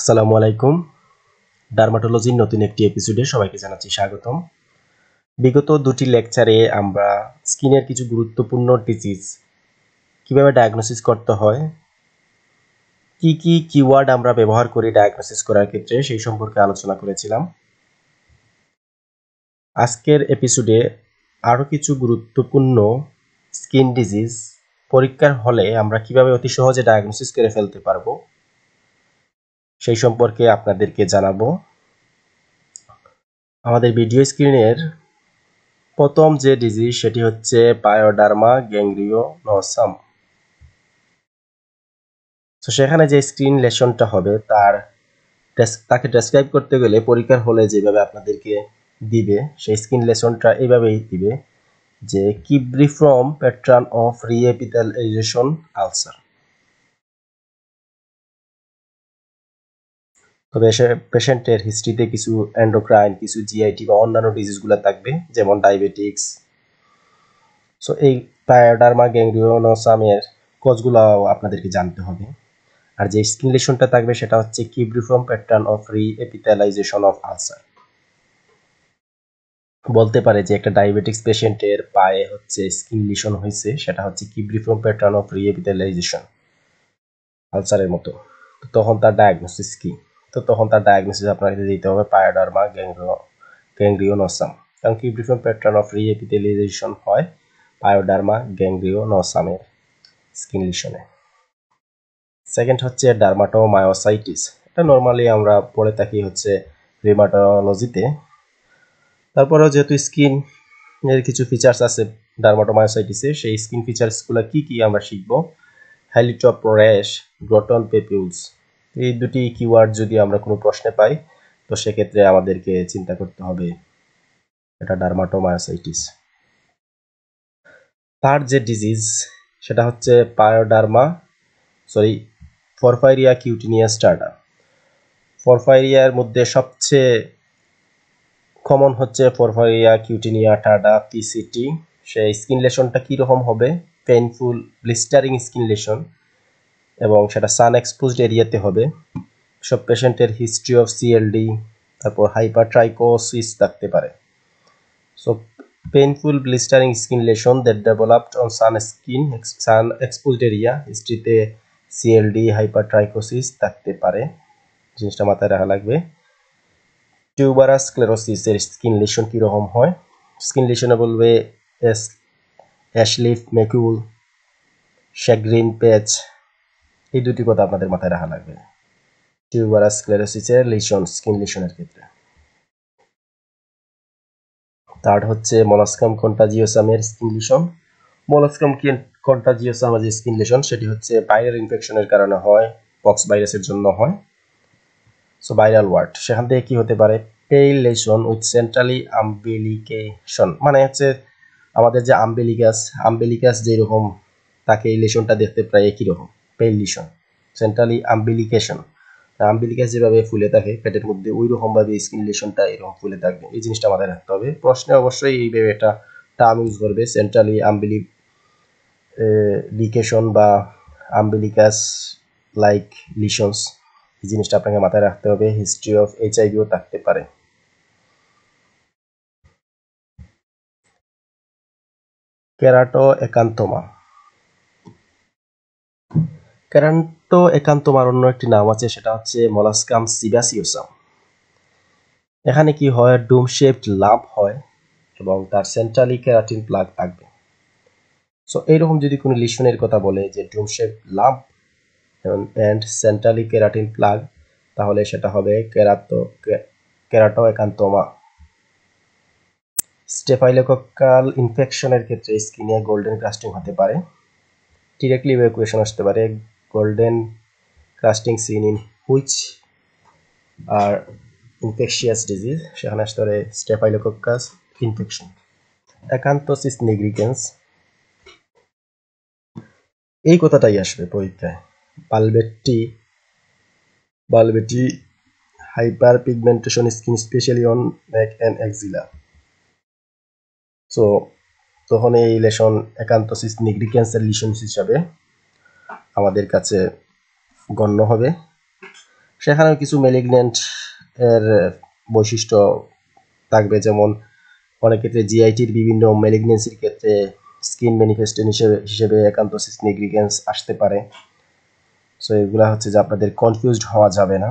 আসসালামু আলাইকুম। ডার্মাটোলজির নতুন একটি এপিসোডে সবাইকে জানাচ্ছি স্বাগতম। বিগত দুটি লেকচারে আমরা স্কিনের কিছু গুরুত্বপূর্ণ ডিজিজ কীভাবে ডায়াগনোসিস করতে হয়, কি কি কিওয়ার্ড আমরা ব্যবহার করি ডায়াগনোসিস করার ক্ষেত্রে সেই সম্পর্কে আলোচনা করেছিলাম। আজকের এপিসোডে আরও কিছু গুরুত্বপূর্ণ স্কিন ডিজিজ পরীক্ষার হলে আমরা কীভাবে অতি সহজে ডায়াগনোসিস করে ফেলতে পারব সেই সম্পর্কে আপনাদেরকে জানাব। আমাদের ভিডিও স্ক্রিনের প্রথম যে ডিজিজ সেটি হচ্ছে পায়োডার্মা গ্যাংরিও নসাম তো সেখানে যে স্ক্রিন লেশনটা হবে, তার তাকে ডেসক্রাইব করতে গেলে পরীক্ষার হলে যেভাবে আপনাদেরকে দিবে, সেই স্ক্রিন লেশনটা এইভাবেই দিবে যে cribriform pattern of reepithelialization ulcer তবে পেশেন্টের হিস্ট্রিতে কিছু অ্যান্ডোক্রাইন কিছু জিআইটি বা অন্যান্য ডিজিজগুলো থাকবে, যেমন ডায়াবেটিক্স সো এই পায়োডার্মা গ্যাংরিওনোসামের কজগুলো আপনাদেরকে জানতে হবে। আর যে স্কিন থাকবে, সেটা হচ্ছে কিব্রিফর্ম প্যাটার্ন অফ রি এপিটালাইজেশন অফ আলসার বলতে পারে যে একটা ডায়াবেটিক্স পেশেন্টের পায়ে হচ্ছে স্কিন লিশন হয়েছে, সেটা হচ্ছে কিব্রিফর্ম প্যাটার্ন অফ রি এপিটালাইজেশন আলসারের মতো তখন তার ডায়াগনোসিস কি? তো তখন তার ডায়াগনোসিস আপনাকে দিতে হবে পায়োডার্মা গ্যাংরিও গ্যাংরিওনোসাম কারণ কিব্রিফর্ম প্যাটার্ন অফ রি এপিটালাইজেশন হয় পায়োডার্মা গ্যাংরিওনোসামের স্কিন লিশনে সেকেন্ড হচ্ছে ডার্মাটোমায়োসাইটিস এটা নর্মালি আমরা পড়ে থাকি হচ্ছে রিমাটোলজিতে তারপরেও যেহেতু স্কিন এর কিছু ফিচার্স আছে ডার্মাটোমায়োসাইটিসে সেই স্কিন ফিচার্সগুলো কি কি আমরা শিখব? হ্যালিটপ র্যাশ গ্রটন পেপিউলস এই দুটি কিওয়ার্ড যদি আমরা কোনো প্রশ্নে পাই, তো সেক্ষেত্রে আমাদেরকে চিন্তা করতে হবে এটা ডার্মাটোমায়োসাইটিস তার যে ডিজিজ সেটা হচ্ছে পায়োডার্মা সরি ফরফাইরিয়া কিউটিনিয়া স্টার্ডা ফরফাইরিয়ার মধ্যে সবচেয়ে কমন হচ্ছে ফরফাইরিয়া কিউটিনিয়া টাডা পিসিটি সেই স্কিন লেশনটা কীরকম হবে? পেইনফুল ব্লিস্টারিং স্কিন লেশন এবং সেটা সান এক্সপোজড এরিয়াতে হবে। সব পেশেন্টের হিস্ট্রি অফ সিএলডি তারপর হাইপারট্রাইকোসিস থাকতে পারে। So painful blistering skin lesion that developed on sun skin sun exposed area হিস্ট্রিতে CLD hypertrichosis থাকতে পারে। জিনিসটা মাথায় রাখা লাগবে। টিউবারাস স্ক্লেরোসিসের স্কিন লেশন কীরকম হয়? স্কিন লেশনে বলবে এস অ্যাশলিফ মেকুল শ্যাগ্রিন পেচ এই দুটি কথা আপনাদের মাথায় রাখা লাগবে। টিউবারাস স্ক্লেরোসিসের লিশন স্কিন লিশনের ক্ষেত্রে। থার্ড হচ্ছে মলাস্কাম কন্টাজিওসামের স্কিন লিশন মলাস্কাম কন্টাজিওসামের যে স্কিন লিশন সেটি হচ্ছে ভাইরাল ইনফেকশনের কারণে হয় পক্স ভাইরাসের জন্য হয়। সো ভাইরাল ওয়ার্ড সেখান থেকে কি হতে পারে? Pale lesion with centrally umbilication মানে হচ্ছে আমাদের যে আম্বেলিকাস আম্বেলিকাস যেরকম, তাকে এই লেশনটা দেখতে প্রায় একই রকম। Pale lesion centrally umbilication umbilicus যেভাবে ফুলে থাকে, পেটের মধ্যে ওই রকমভাবে স্কিন লেশনটা এরকম ফুলে থাকবে। এই জিনিসটা আমাদের রাখতে হবে। প্রশ্নে অবশ্যই এইভাবে একটা টার্ম ইউজ করবে সেন্ট্রালি আম্বেলি লিকেশন বা আম্বেলিকাস লাইক লিশনস এই জিনিসটা আপনাকে মাথায় রাখতে হবে। হিস্ট্রি অফ এইচআইভিও থাকতে পারে। ক্যারাটো একান্তমা ক্যারান্টো একান্তমার অন্য একটি নাম আছে, সেটা হচ্ছে মলাস্কাম সিবাসিওসাম। এখানে কি হয়? ডুম শেপড লাভ হয় এবং তার সেন্ট্রালি ক্যারাটিন প্লাগ থাকবে। সো এইরকম যদি কোনো লিশনের কথা বলে যে dome shape love and centrally keratin plug, তাহলে সেটা হবে কেরাতো কেরাটো একান্তমা। স্টেফাইলোকক্কাল ইনফেকশনের ক্ষেত্রে স্কিনে গোল্ডেন ক্রাস্টিং হতে পারে। ডিরেক্টলি ইভ্যাকুয়েশন আসতে পারে। Golden crusting seen in which are infectious disease সেখানে আসতে পারে স্টেফাইলোকক্কাস ইনফেকশন একান্তোসিস নিগ্রিকেন্স এই কথাটাই আসবে পরীক্ষায় velvety velvety hyper pigmentation skin specially on neck and axilla so তখন এই লেশন একান্তসিস নিগ্রিকেন্সের লিশন হিসাবে আমাদের কাছে গণ্য হবে। সেখানেও কিছু মেলিগনেন্ট এর বৈশিষ্ট্য থাকবে, যেমন অনেক ক্ষেত্রে জিআইটির বিভিন্ন মেলিগনেন্সির ক্ষেত্রে স্কিন ম্যানিফেস্টেন হিসেবে হিসেবে একান্ত নেগ্রিগেন্স আসতে পারে। সো এগুলা হচ্ছে যে আপনাদের কনফিউজড হওয়া যাবে না।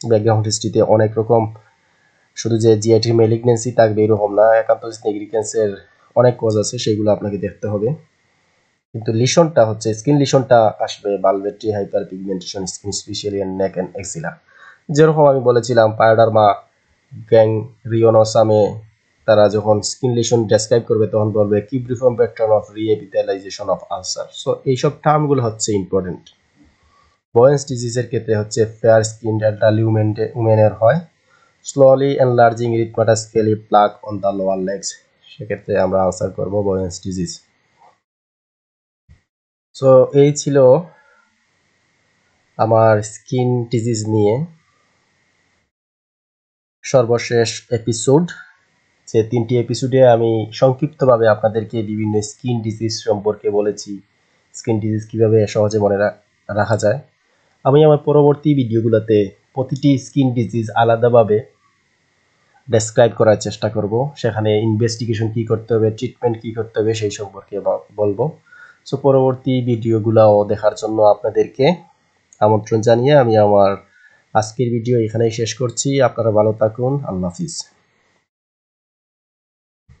ব্যাকগ্রাউন্ড হিস্ট্রিতে অনেক রকম, শুধু যে জিআইটির মেলিগনেন্সি থাকবে এরকম না, একান্ত নেগ্রিগেন্সের অনেক কজ আছে, সেগুলো আপনাকে দেখতে হবে। কিন্তু লিশনটা হচ্ছে স্কিন লিশনটা আসবে velvety hyper pigmentation skin specially neck and axilla যেরকম আমি বলেছিলাম, পায়োডারমা গ্যাং রিওনোসামে তারা যখন স্কিন লিশন ডেসক্রাইব করবে, তখন বলবে cribriform pattern of reepithelialization of ulcer so এইসব টার্মগুলো হচ্ছে ইম্পর্টেন্ট বয়েন্স ডিজিজের ক্ষেত্রে হচ্ছে ফেয়ার স্কিন ডেল্টালি উমেনের হয়। Slowly enlarging erythematous scaly plaque on the lower legs সেক্ষেত্রে আমরা আনসার করব বয়েন্স ডিজিজ সো এই ছিল আমার স্কিন ডিজিজ নিয়ে সর্বশেষ এপিসোড যে তিনটি এপিসোডে আমি সংক্ষিপ্তভাবে আপনাদেরকে বিভিন্ন স্কিন ডিজিজ সম্পর্কে বলেছি স্কিন ডিজিজ কীভাবে সহজে মনে রাখা যায়। আমি আমার পরবর্তী ভিডিওগুলোতে প্রতিটি স্কিন ডিজিজ আলাদাভাবে ডেসক্রাইব করার চেষ্টা করব। সেখানে ইনভেস্টিগেশন কি করতে হবে ট্রিটমেন্ট কি করতে হবে, সেই সম্পর্কে বলব। সো পরবর্তী ভিডিওগুলাও দেখার জন্য আপনাদেরকে আমন্ত্রণ জানিয়ে আমি আমার আজকের ভিডিও এখানেই শেষ করছি। আপনারা ভালো থাকুন। আল্লাহ হাফিজ।